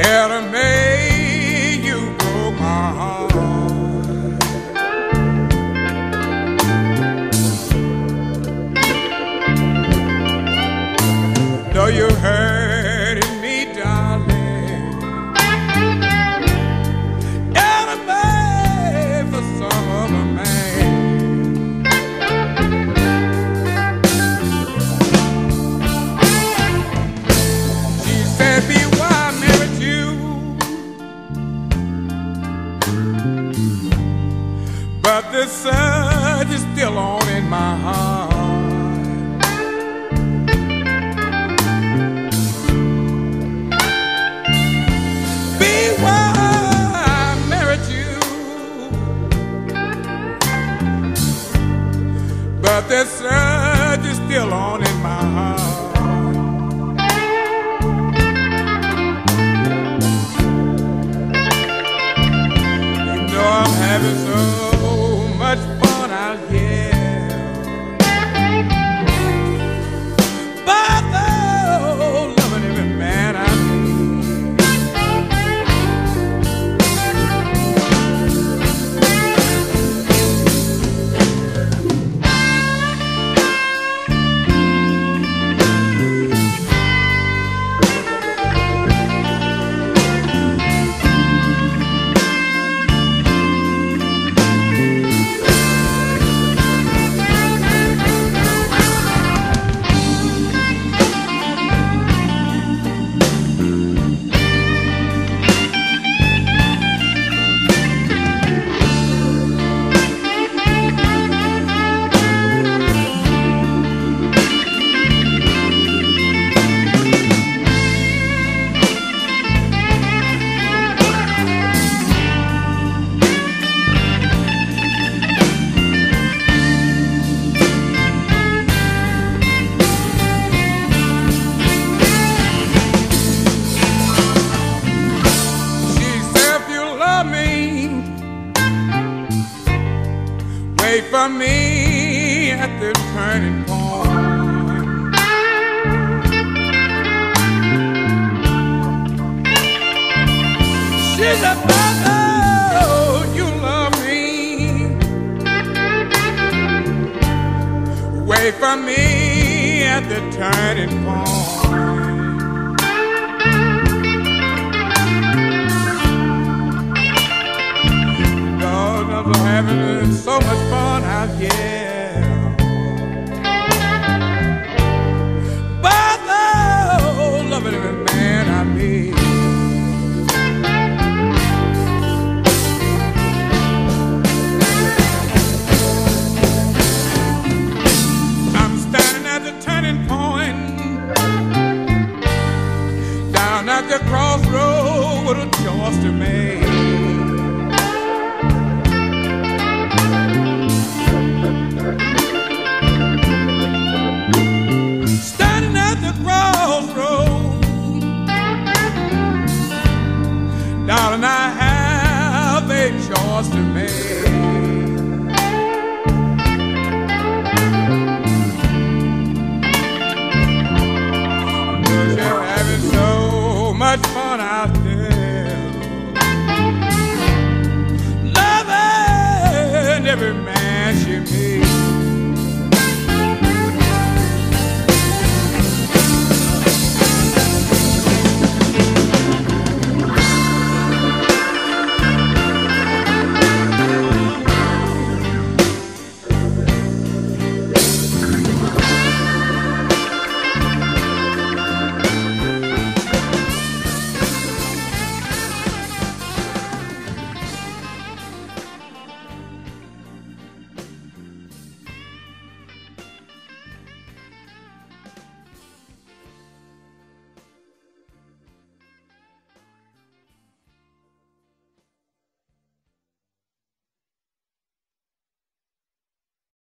Adam my heart. Why I married you, but the surge is still on in my heart. You know I'm having so much fun out here. For me at the turning point. She said, oh, you love me. Wait for me at the turning point. Having so much fun out here. lost to me.